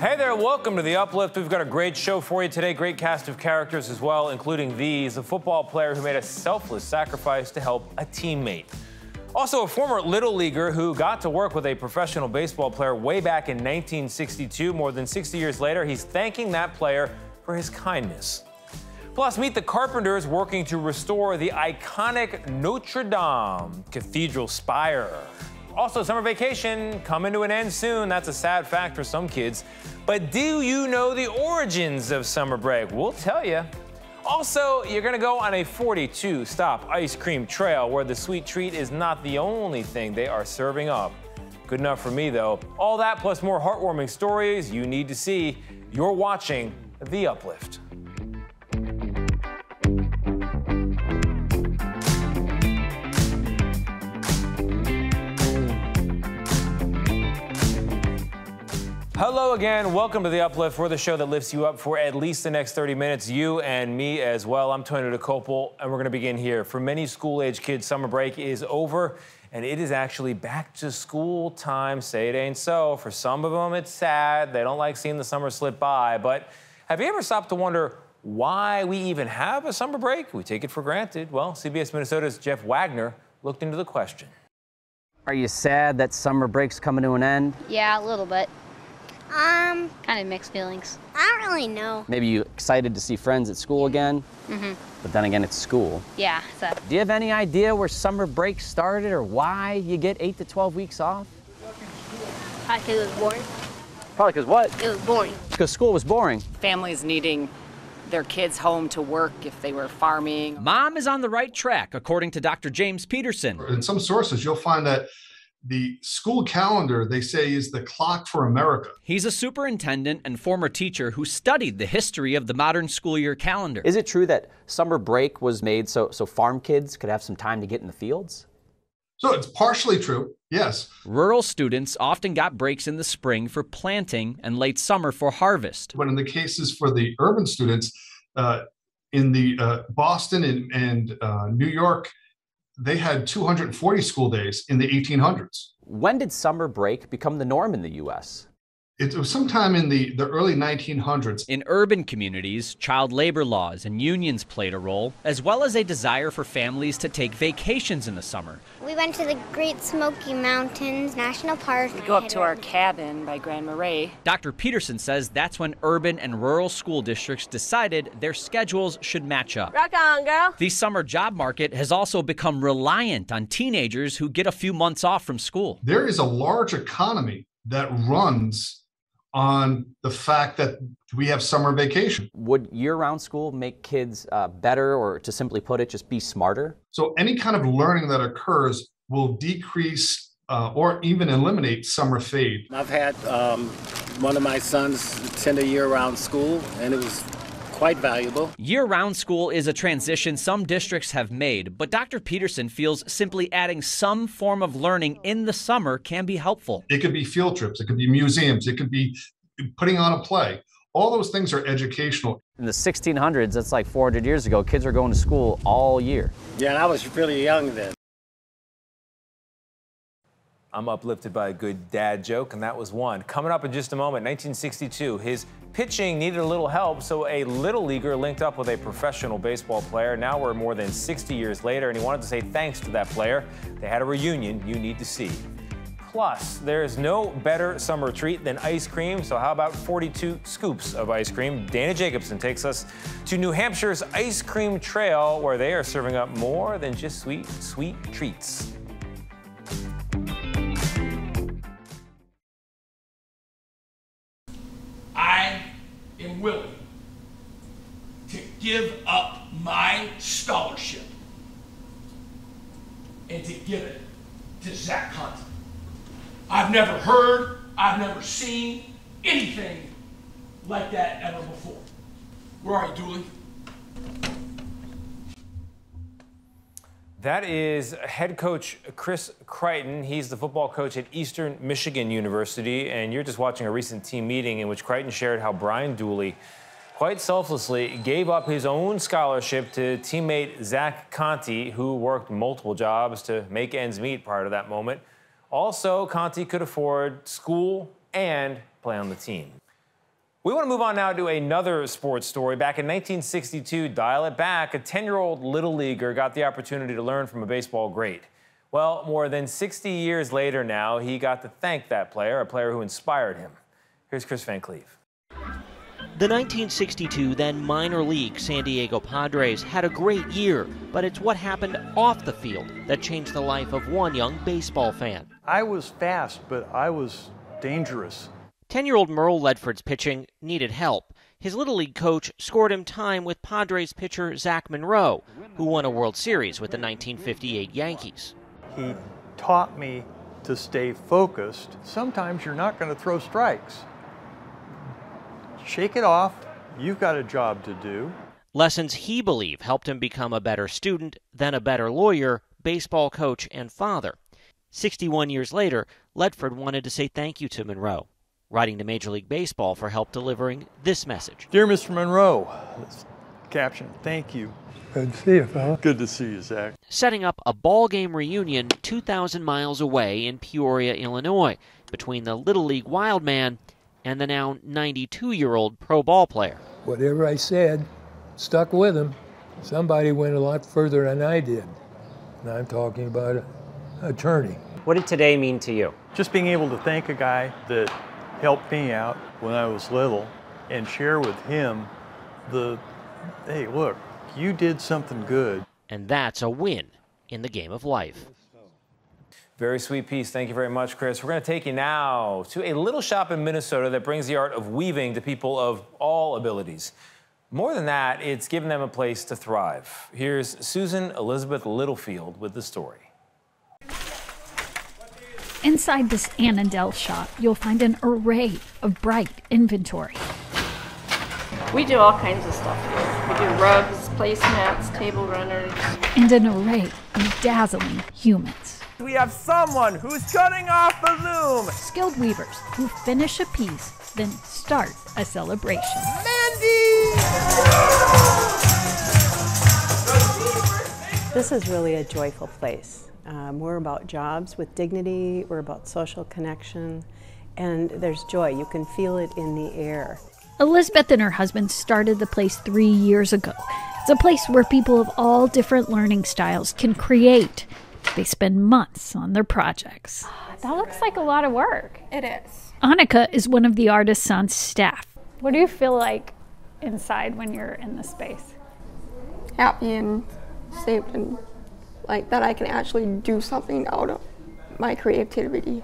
Hey there, welcome to The Uplift. We've got a great show for you today, great cast of characters as well, including these a football player who made a selfless sacrifice to help a teammate. Also, a former Little Leaguer who got to work with a professional baseball player way back in 1962. More than 60 years later, he's thanking that player for his kindness. Plus, meet the carpenters working to restore the iconic Notre Dame Cathedral spire. Also, summer vacation coming to an end soon. That's a sad fact for some kids. But do you know the origins of summer break? We'll tell you. Also, you're going to go on a 42 stop ice cream trail where the sweet treat is not the only thing they are serving up. Good enough for me, though. All that plus more heartwarming stories you need to see. You're watching The Uplift. Hello again. Welcome to The Uplift. We're the show that lifts you up for at least the next 30 minutes, you and me as well. I'm Tony Dokoupil, and we're going to begin here. For many school age kids, summer break is over, and it is actually back to school time. Say it ain't so. For some of them, it's sad. They don't like seeing the summer slip by. But have you ever stopped to wonder why we even have a summer break? We take it for granted. Well, CBS Minnesota's Jeff Wagner looked into the question. Are you sad that summer break's coming to an end? Yeah, a little bit. Um, Kind of mixed feelings. I don't really know. Maybe you excited to see friends at school again? Mm-hmm. But then again, it's school. Yeah, so Do you have any idea where summer break started or why you get 8 to 12 weeks off? I think it was boring. Probably because what? It was boring. Because school was boring. families needing their kids home to work if they were farming. Mom is on the right track, according to Dr. James Peterson. in some sources you'll find that the school calendar they say is the clock for america He's a superintendent and former teacher who studied the history of the modern school year calendar. Is it true that summer break was made so, so farm kids could have some time to get in the fields? so it's partially true yes Rural students often got breaks in the spring for planting and late summer for harvest. but in the cases for the urban students uh, in the uh, boston and, and uh, new york they had 240 school days in the 1800s When did summer break become the norm in the U.S.? It was sometime in the, the early 1900s In urban communities, child labor laws and unions played a role, as well as a desire for families to take vacations in the summer. We went to the Great Smoky Mountains National Park. We go up to our cabin by Grand Marais. Dr. Peterson says that's when urban and rural school districts decided their schedules should match up. Rock on, girl. The summer job market has also become reliant on teenagers who get a few months off from school. there is a large economy that runs on the fact that we have summer vacation Would year round school make kids uh, better, or to simply put it, just be smarter? So any kind of learning that occurs will decrease uh, or even eliminate summer fade. I've had um, one of my sons attend a year-round school, and it was quite valuable. Year round school is a transition some districts have made, but Dr. Peterson feels simply adding some form of learning in the summer can be helpful. It could be field trips, it could be museums, it could be putting on a play. All those things are educational. In the 1600s, that's like 400 years ago, kids were going to school all year. Yeah, and I was really young then. I'm uplifted by a good dad joke, and that was one. Coming up in just a moment, 1962, his pitching needed a little help, so a little leaguer linked up with a professional baseball player. Now we're more than 60 years later, and he wanted to say thanks to that player. They had a reunion you need to see. Plus, there's no better summer treat than ice cream, so how about 42 scoops of ice cream? Dana Jacobson takes us to New Hampshire's Ice Cream Trail, where they are serving up more than just sweet, sweet treats. Never heard, I've never seen anything like that ever before. Where are you, Dooley? That is head coach Chris Creighton. He's the football coach at Eastern Michigan University, and you're just watching a recent team meeting in which Creighton shared how Brian Dooley quite selflessly gave up his own scholarship to teammate Zach Conti, who worked multiple jobs to make ends meet prior to that moment. Also, Conti could afford school and play on the team. We want to move on now to another sports story. Back in 1962, dial it back, a 10 year old little leaguer got the opportunity to learn from a baseball great. Well, more than 60 years later now, he got to thank that player, a player who inspired him. Here's Chris Van Cleave. The 1962 then minor league San Diego Padres had a great year, but it's what happened off the field that changed the life of one young baseball fan. I was fast, but I was dangerous. 10 year old Merle Ledford's pitching needed help. His Little League coach scored him time with Padres pitcher Zach Monroe, who won a World Series with the 1958 Yankees. He taught me to stay focused. Sometimes you're not going to throw strikes. Shake it off. You've got a job to do. Lessons he believed helped him become a better student, then a better lawyer, baseball coach, and father. 61 years later, Ledford wanted to say thank you to Monroe, writing to Major League Baseball for help delivering this message. Dear Mr. Monroe, caption, thank you. Good to see you, fella. Good to see you, Zach. Setting up a ball game reunion 2,000 miles away in Peoria, Illinois, between the Little League wild man and the now 92 year old pro ball player. Whatever I said stuck with him. Somebody went a lot further than I did. And I'm talking about an attorney. What did today mean to you? Just being able to thank a guy that helped me out when I was little and share with him the hey, look, you did something good. And that's a win in the game of life. Very sweet piece. Thank you very much, Chris. We're going to take you now to a little shop in Minnesota that brings the art of weaving to people of all abilities. More than that, it's given them a place to thrive. Here's Susan Elizabeth Littlefield with the story. Inside this Annandale shop, you'll find an array of bright inventory. We do all kinds of stuff here. We do rugs, placemats, table runners. And an array of dazzling humans. We have someone who's cutting off the loom. Skilled weavers who finish a piece, then start a celebration. Mandy! This is really a joyful place. Um, we're about jobs with dignity, we're about social connection, and there's joy. You can feel it in the air. Elizabeth and her husband started the place three years ago. It's a place where people of all different learning styles can create. They spend months on their projects. Oh, that looks like a lot of work. It is. Annika is one of the artists on staff. What do you feel like inside when you're in the space? Happy and safe and like that I can actually do something out of my creativity.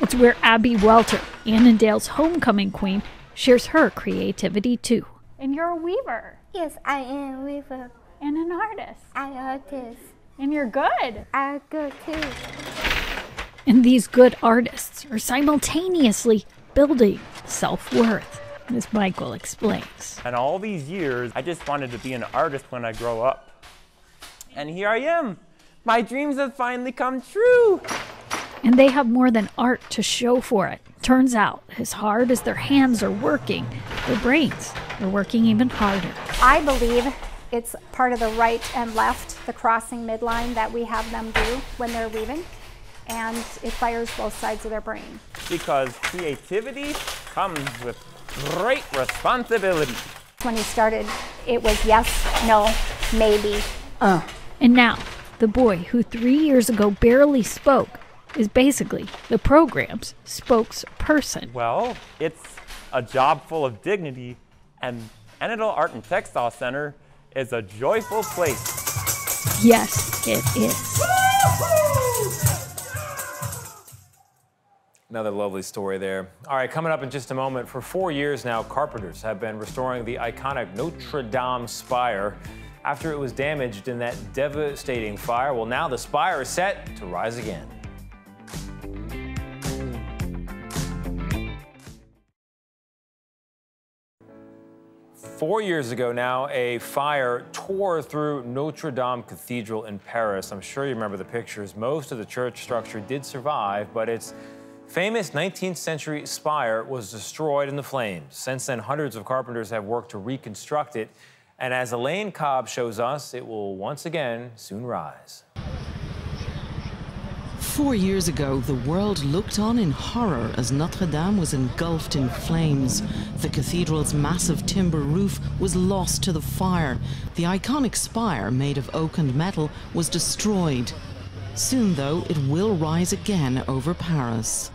It's where Abby Welter, Annandale's homecoming queen, shares her creativity too. And you're a weaver. Yes, I am a weaver. And an artist. I'm an artist. And you're good. I'm good too. And these good artists are simultaneously building self worth, as Michael explains. And all these years, I just wanted to be an artist when I grow up. And here I am. My dreams have finally come true. And they have more than art to show for it. Turns out, as hard as their hands are working, their brains are working even harder. I believe it's part of the right and left, the crossing midline that we have them do when they're weaving. And it fires both sides of their brain. Because creativity comes with great responsibility. When he started, it was yes, no, maybe, uh. And now, the boy who three years ago barely spoke is basically the program's spokesperson. Well, it's a job full of dignity, and Annandale Art and Textile Center is a joyful place. Yes, it is. Another lovely story there. All right, coming up in just a moment. For four years now, carpenters have been restoring the iconic Notre Dame spire after it was damaged in that devastating fire. Well, now the spire is set to rise again. Four years ago now, a fire tore through Notre Dame Cathedral in Paris. I'm sure you remember the pictures. Most of the church structure did survive, but its famous 19th century spire was destroyed in the flames. Since then, hundreds of carpenters have worked to reconstruct it. And as Elaine Cobbe shows us, it will once again soon rise. Four years ago, the world looked on in horror as Notre Dame was engulfed in flames. The cathedral's massive timber roof was lost to the fire. The iconic spire, made of oak and metal, was destroyed. Soon, though, it will rise again over Paris.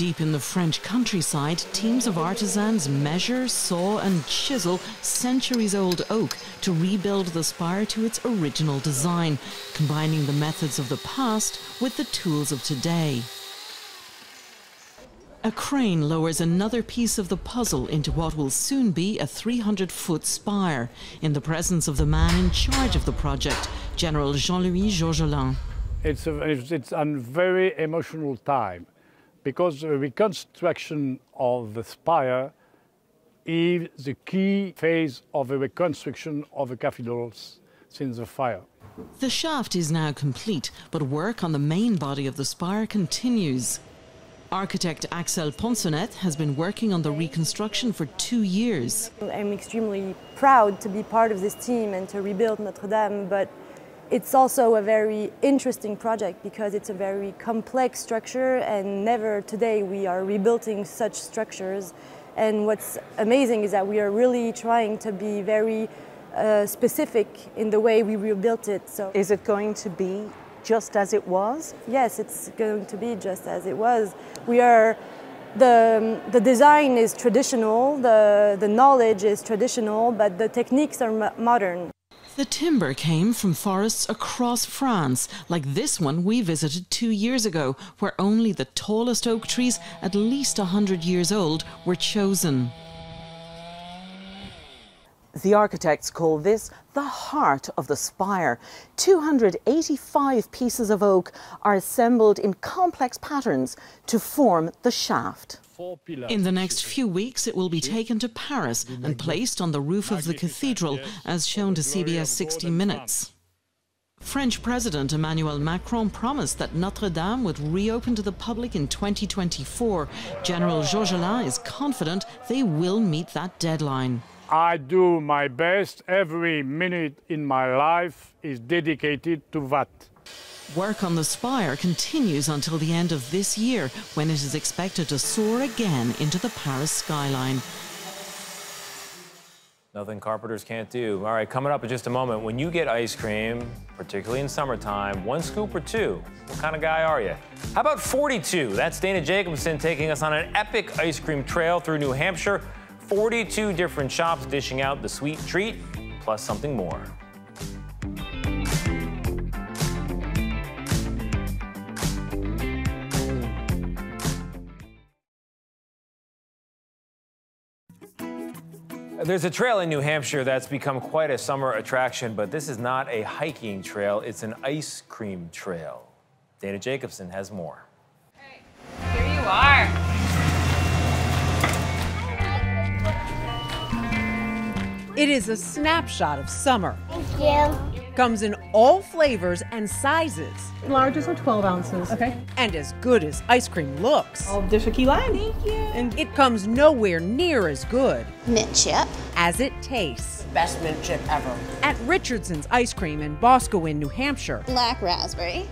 Deep in the French countryside, teams of artisans measure, saw, and chisel centuries old oak to rebuild the spire to its original design, combining the methods of the past with the tools of today. A crane lowers another piece of the puzzle into what will soon be a 300 foot spire, in the presence of the man in charge of the project, General Jean Louis Georgelin. It's a, it's a very emotional time because the reconstruction of the spire is the key phase of the reconstruction of the cathedrals since the fire. The shaft is now complete, but work on the main body of the spire continues. Architect Axel Poncenet has been working on the reconstruction for two years. I'm extremely proud to be part of this team and to rebuild Notre Dame, but it's also a very interesting project because it's a very complex structure and never today we are rebuilding such structures. And what's amazing is that we are really trying to be very uh, specific in the way we rebuilt it. So is it going to be just as it was? Yes, it's going to be just as it was. We are the, the design is traditional, the, the knowledge is traditional, but the techniques are modern. The timber came from forests across France, like this one we visited two years ago, where only the tallest oak trees, at least a hundred years old, were chosen. The architects call this the heart of the spire. 285 pieces of oak are assembled in complex patterns to form the shaft. In the next few weeks, it will be taken to Paris and placed on the roof of the cathedral, as shown to CBS 60 Minutes. French President Emmanuel Macron promised that Notre Dame would reopen to the public in 2024. General Georgelin is confident they will meet that deadline. I do my best. Every minute in my life is dedicated to that. Work on the spire continues until the end of this year, when it is expected to soar again into the Paris skyline. Nothing carpenters can't do. All right, coming up in just a moment, when you get ice cream, particularly in summertime, one scoop or two, what kind of guy are you? How about 42? That's Dana Jacobson taking us on an epic ice cream trail through New Hampshire. 42 different shops dishing out the sweet treat, plus something more. There's a trail in New Hampshire that's become quite a summer attraction, but this is not a hiking trail, it's an ice cream trail. Dana Jacobson has more. Here you are. It is a snapshot of summer. Thank you. Comes in all flavors and sizes. Largest are 12 ounces. Okay. And as good as ice cream looks. I'll dish a key lime. Thank you. And it comes nowhere near as good. Mint chip. As it tastes. Best mint chip ever. At Richardson's Ice Cream in Boscawen, New Hampshire. Black raspberry.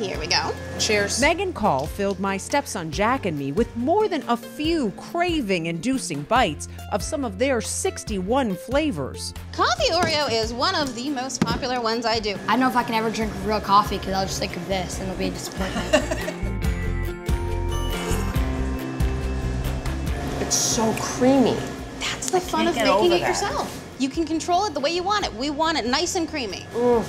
Here we go. Cheers. Megan Call filled my stepson Jack and me with more than a few craving inducing bites of some of their 61 flavors. Coffee Oreo is one of the most popular ones I do. I don't know if I can ever drink real coffee because I'll just think of this and it'll be a disappointment. it's so creamy. That's the fun of making it yourself. You can control it the way you want it. We want it nice and creamy. Mm.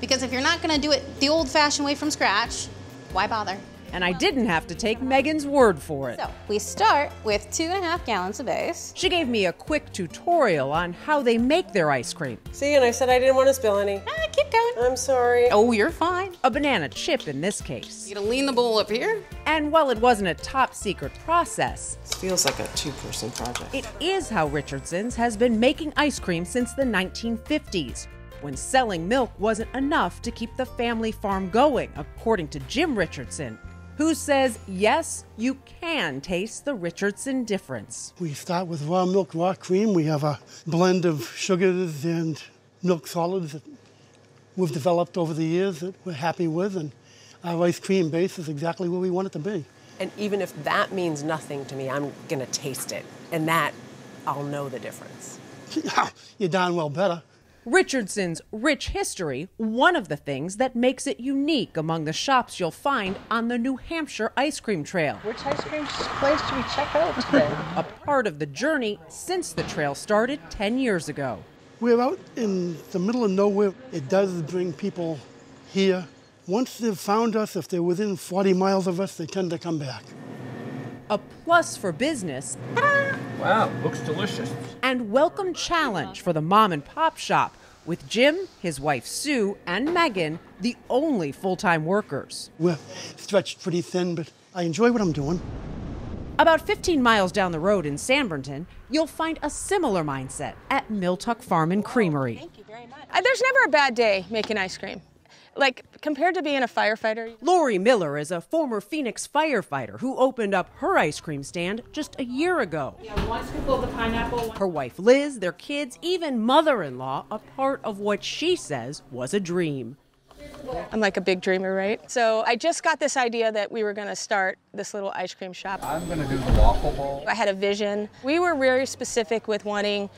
Because if you're not going to do it the old fashioned way from scratch, why bother? And I didn't have to take Megan's word for it. So we start with two and a half gallons of ice. She gave me a quick tutorial on how they make their ice cream. See, and I said I didn't want to spill any. Ah, keep going. I'm sorry. Oh, you're fine. A banana chip in this case. You gonna lean the bowl up here? And while it wasn't a top secret process, this feels like a two person project. It is how Richardson's has been making ice cream since the 1950s when selling milk wasn't enough to keep the family farm going, according to Jim Richardson, who says, yes, you can taste the Richardson difference. We start with raw milk, raw cream. We have a blend of sugars and milk solids that we've developed over the years that we're happy with, and our ice cream base is exactly where we want it to be. And even if that means nothing to me, I'm going to taste it. And that, I'll know the difference. You're darn well better. Richardson's rich history, one of the things that makes it unique among the shops you'll find on the New Hampshire Ice Cream Trail. Which ice cream place should we check out today? a part of the journey since the trail started 10 years ago. We're out in the middle of nowhere. It does bring people here. Once they've found us, if they're within 40 miles of us, they tend to come back. A plus for business. Wow, looks delicious. And welcome challenge for the mom and pop shop with Jim, his wife Sue, and Megan, the only full time workers. We're stretched pretty thin, but I enjoy what I'm doing. About 15 miles down the road in Sanbornton, you'll find a similar mindset at Miltuck Farm and Creamery. Thank you very much. Uh, There's never a bad day making ice cream. Like, compared to being a firefighter, Lori Miller is a former Phoenix firefighter who opened up her ice cream stand just a year ago. One scoop of the pineapple. Her wife Liz, their kids, even mother in law, a part of what she says was a dream. I'm like a big dreamer, right? So I just got this idea that we were going to start this little ice cream shop. I'm going to do the waffle bowl. I had a vision. We were very specific with wanting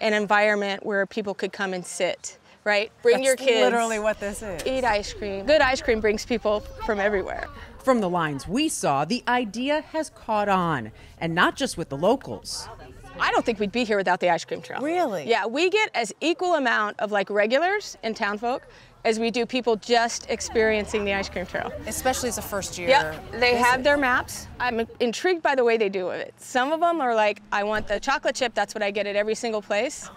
an environment where people could come and sit, right? Bring That's your kids. literally what this is. Eat ice cream. Good ice cream brings people from everywhere. From the lines we saw, the idea has caught on, and not just with the locals. I don't think we'd be here without the ice cream trail. Really? Yeah, we get as equal amount of like regulars and town folk as we do people just experiencing the ice cream trail. Especially as a first year. Yep, they visit. have their maps. I'm intrigued by the way they do it. Some of them are like, I want the chocolate chip, that's what I get at every single place,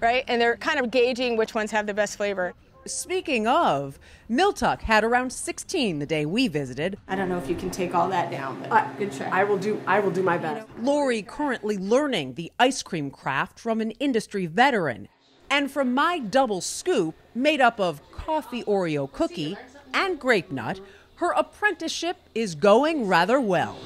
right? And they're kind of gauging which ones have the best flavor. Speaking of, Miltuck had around 16 the day we visited. I don't know if you can take all that down, but good try. I will do. I will do my best. Lori currently learning the ice cream craft from an industry veteran. And from my double scoop, made up of coffee Oreo cookie and grape nut, her apprenticeship is going rather well.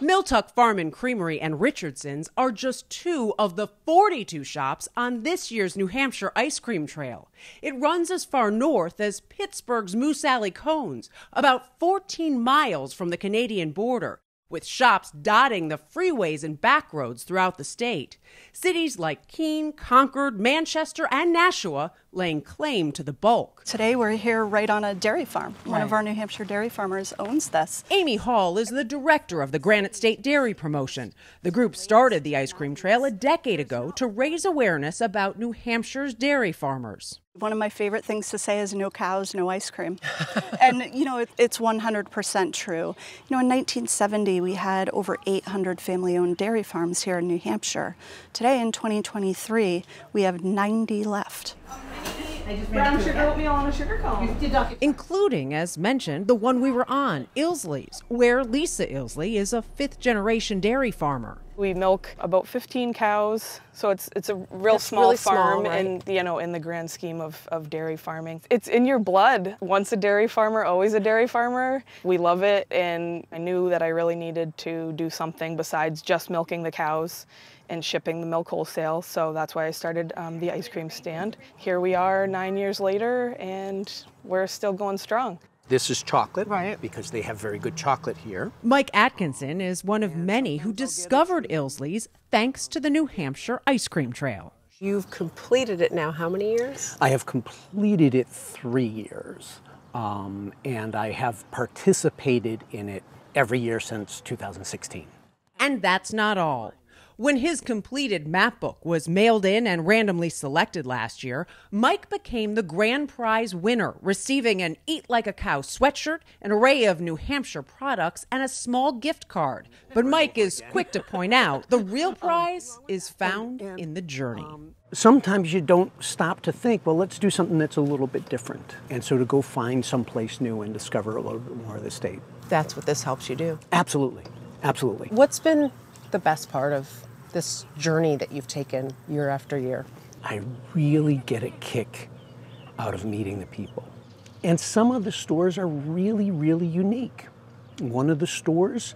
Miltuck Farm and Creamery and Richardson's are just two of the 42 shops on this year's New Hampshire Ice Cream Trail. It runs as far north as Pittsburg's Moose Alley Cones, about 14 miles from the Canadian border, with shops dotting the freeways and back roads throughout the state. Cities like Keene, Concord, Manchester, and Nashua laying claim to the bulk. Today we're here right on a dairy farm. One of our New Hampshire dairy farmers owns this. Amy Hall is the director of the Granite State Dairy Promotion. The group started the ice cream trail a decade ago to raise awareness about New Hampshire's dairy farmers. One of my favorite things to say is no cows, no ice cream. and, you know, it, it's 100% true. You know, in 1970, we had over 800 family owned dairy farms here in New Hampshire. Today, in 2023, we have 90 left. Brown sugar oatmeal on a sugar cone. Including, as mentioned, the one we were on, Ilsley's, where Lisa Ilsley is a fifth generation dairy farmer. We milk about 15 cows, so it's it's a real That's small really small, farm, right? and you know, in the grand scheme of, of dairy farming, it's in your blood. Once a dairy farmer, always a dairy farmer. We love it, and I knew that I really needed to do something besides just milking the cows and shipping the milk wholesale. So that's why I started um, the ice cream stand. Here we are, nine years later, and we're still going strong. This is chocolate, right? Because they have very good chocolate here. Mike Atkinson is one of many who discovered Ilsley's thanks to the New Hampshire Ice Cream Trail. You've completed it now. How many years? I have completed it three years, um, and I have participated in it every year since 2016. And that's not all. When his completed map book was mailed in and randomly selected last year, Mike became the grand prize winner, receiving an Eat Like a Cow sweatshirt, an array of New Hampshire products, and a small gift card. But Mike is quick to point out the real prize is found in the journey. Sometimes you don't stop to think, well, let's do something that's a little bit different. And so to go find someplace new and discover a little bit more of the state. That's what this helps you do. Absolutely. Absolutely. What's been the best part of this journey that you've taken year after year? I really get a kick out of meeting the people. And some of the stores are really, really unique. One of the stores,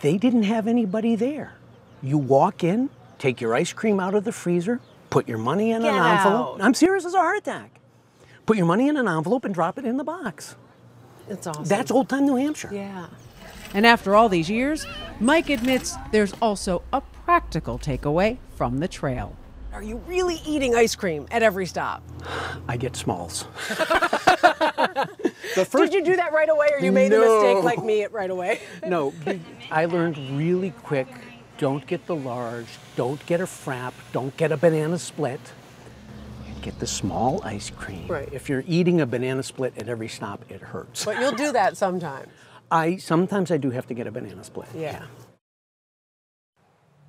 they didn't have anybody there. You walk in, take your ice cream out of the freezer, put your money in Get an envelope. out. I'm serious as a heart attack. Put your money in an envelope and drop it in the box. It's awesome. That's old time New Hampshire. Yeah. And after all these years, Mike admits there's also a practical takeaway from the trail. Are you really eating ice cream at every stop? I get smalls. Did you do that right away, or you made the No. mistake like me right away? no, I learned really quick don't get the large, don't get a frap, don't get a banana split. Get the small ice cream. Right. If you're eating a banana split at every stop, it hurts. But you'll do that sometimes. I sometimes I do have to get a banana split. Yeah.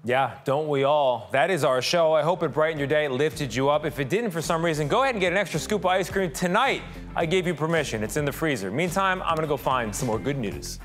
Yeah, don't we all? That is our show. I hope it brightened your day, lifted you up. If it didn't for some reason, go ahead and get an extra scoop of ice cream tonight. I gave you permission. It's in the freezer. Meantime, I'm going to go find some more good news.